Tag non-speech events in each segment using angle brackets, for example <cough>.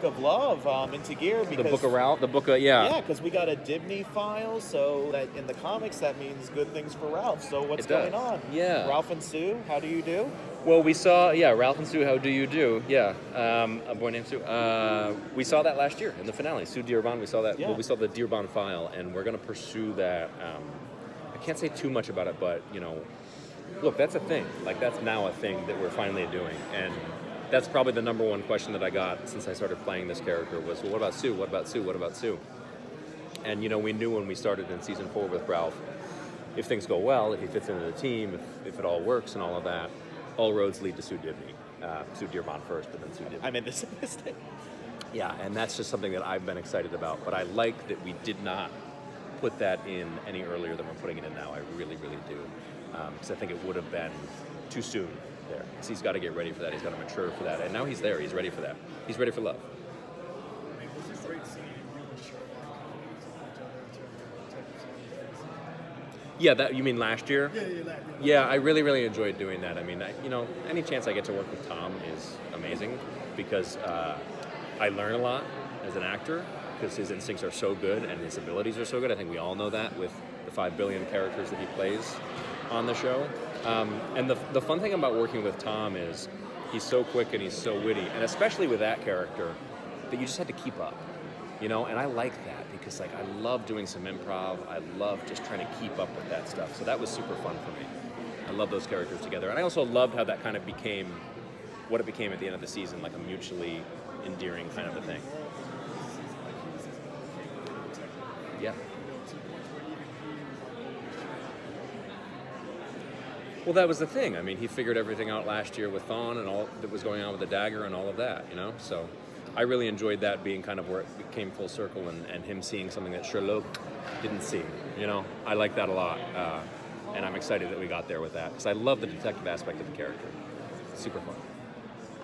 Book of Love um, into gear Because, The book of Ralph, the book of yeah. yeah, because we got a Dibny file, so that in the comics that means good things for Ralph. So what's going on? Yeah. Ralph and Sue, how do you do? Well, we saw yeah, Ralph and Sue. How do you do? Yeah, um, a boy named Sue. Uh, we saw that last year in the finale. Sue Dearborn. We saw that. Yeah. Well, we saw the Dearborn file, and we're going to pursue that. Um, I can't say too much about it, but you know, look, that's a thing. Like that's now a thing that we're finally doing, and that's probably the number one question that I got since I started playing this character was, well, what about Sue? What about Sue? What about Sue? And you know, we knew when we started in season four with Ralph, if things go well, if he fits into the team, if, if it all works and all of that, all roads lead to Sue Dibny. Uh, Sue Dearborn first, but then Sue Dibny. I'm in this <laughs> mistake. Yeah, and that's just something that I've been excited about. But I like that we did not put that in any earlier than we're putting it in now. I really, really do. Because I think it would have been too soon there. 'Cause he's got to get ready for that. He's got to mature for that. And now he's there. He's ready for that. He's ready for love. I mean, was it great seeing you and Sherlock each other to type of series? Yeah, that you mean last year? Yeah, yeah. Yeah, I really, really enjoyed doing that. I mean, I, you know, any chance I get to work with Tom is amazing because uh, I learn a lot as an actor because his instincts are so good and his abilities are so good. I think we all know that with the five billion characters that he plays on the show. Um, and the, the fun thing about working with Tom is he's so quick and he's so witty, and especially with that character, that you just had to keep up you know? And i like that because like i love doing some improv. I love just trying to keep up with that stuff. So that was super fun for me. I love those characters together. And i also loved how that kind of became what it became at the end of the season like a mutually endearing kind of a thing. Yeah Well, that was the thing. I mean, he figured everything out last year with Thawne and all that was going on with the dagger and all of that, you know? So I really enjoyed that being kind of where it came full circle and, and him seeing something that Sherlock didn't see, you know? I like that a lot. Uh, and I'm excited that we got there with that because I love the detective aspect of the character. Super fun.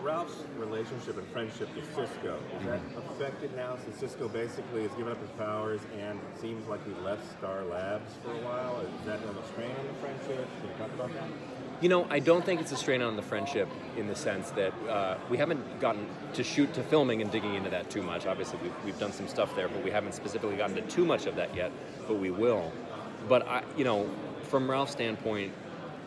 Ralph's relationship and friendship with Cisco is that affected now since Cisco basically has given up his powers and it seems like he left Star Labs for a while? Is that a strain on the friendship? Can you talk about that? You know, I don't think it's a strain on the friendship in the sense that uh, we haven't gotten to shoot to filming and digging into that too much. Obviously, we've, we've done some stuff there, but we haven't specifically gotten to too much of that yet. But we will. But I, you know, from Ralph's standpoint,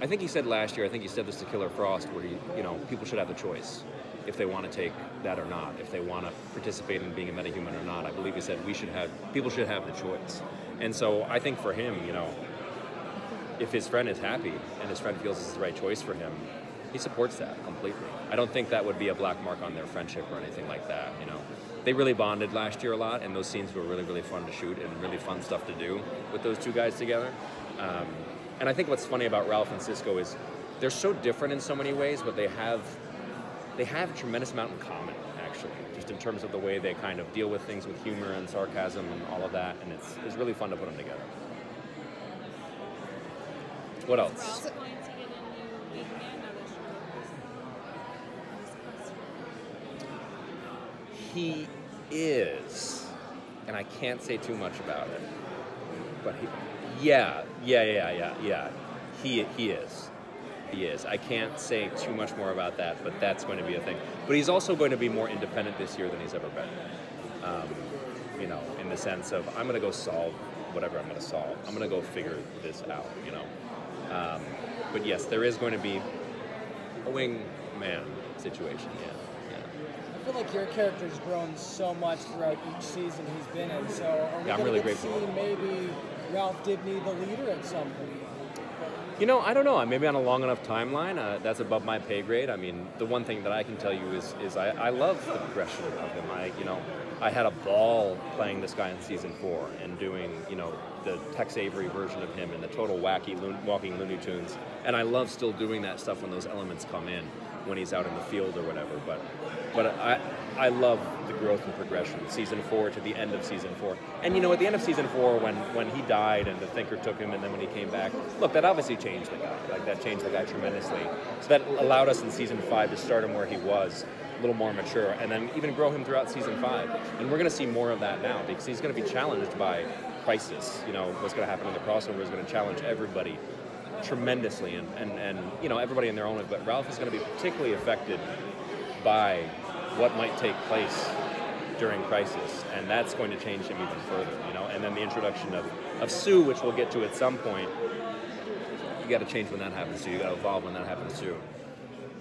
I think he said last year. I think he said this to Killer Frost, where he, you know, people should have the choice if they want to take that or not, if they want to participate in being a metahuman or not. I believe he said we should have people should have the choice. And so I think for him, you know, if his friend is happy and his friend feels it's the right choice for him, he supports that completely. I don't think that would be a black mark on their friendship or anything like that. You know, they really bonded last year a lot, and those scenes were really, really fun to shoot and really fun stuff to do with those two guys together. Um, and I think what's funny about Ralph and Cisco is they're so different in so many ways, but they have they have a tremendous amount in common actually, just in terms of the way they kind of deal with things with humor and sarcasm and all of that, and it's it's really fun to put them together. What else? We're also going to get a new big man out of He is, and I can't say too much about it, but he, yeah, yeah, yeah, yeah, yeah, he he is, he is. I can't say too much more about that, but that's going to be a thing. But he's also going to be more independent this year than he's ever been. Um, you know, in the sense of I'm going to go solve whatever I'm going to solve. I'm going to go figure this out. You know, um, but yes, there is going to be a wingman situation. Yeah. Feel like your character's grown so much throughout each season he's been in. So are we Yeah, I'm really grateful. see maybe Ralph Dibny the leader at some point? You know, I don't know. I maybe on a long enough timeline, uh, that's above my pay grade. I mean, the one thing that I can tell you is, is I, I love the progression of him. I, you know, I had a ball playing this guy in season four and doing, you know, the Tex Avery version of him and the total wacky Loon, walking Looney Tunes. And I love still doing that stuff when those elements come in, when he's out in the field or whatever. But, but I, I love the growth and progression, season four to the end of season four. And you know, at the end of season four, when when he died and the Thinker took him, and then when he came back, look, that obviously changed the guy. Like that changed the guy tremendously. So that allowed us in season five to start him where he was, a little more mature, and then even grow him throughout season five. And we're going to see more of that now because he's going to be challenged by Crisis. You know, what's going to happen in the crossover is going to challenge everybody tremendously, and, and and you know everybody in their own way. But Ralph is going to be particularly affected by what might take place during Crisis, and that's going to change him even further. You know, and then the introduction of of Sue, which we'll get to at some point. You got to change when that happens too. You got to evolve when that happens too.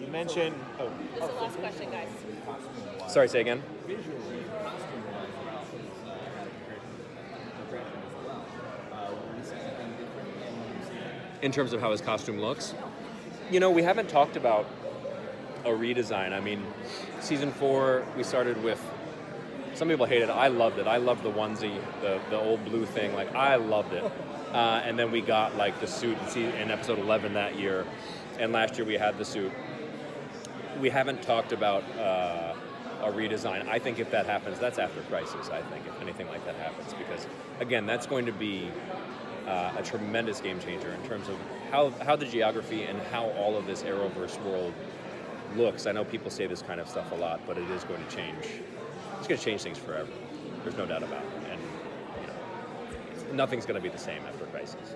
You mentioned. Oh, This is the last question, guys. Sorry, say again. In terms of how his costume looks. You know, we haven't talked about a redesign. I mean, season four, we started with. Some people hated it. I loved it. I loved the onesie, the, the old blue thing. Like, I loved it. Uh, and then we got, like, the suit in, episode 11 that year. And last year we had the suit. We haven't talked about uh, a redesign. I think if that happens, that's after Crisis, I think, if anything like that happens. Because, again, that's going to be uh, a tremendous game changer in terms of how, how the geography and how all of this Arrowverse world looks. I know people say this kind of stuff a lot, but it is going to change. It's going to change things forever. There's no doubt about it. And you know, nothing's going to be the same after Crisis.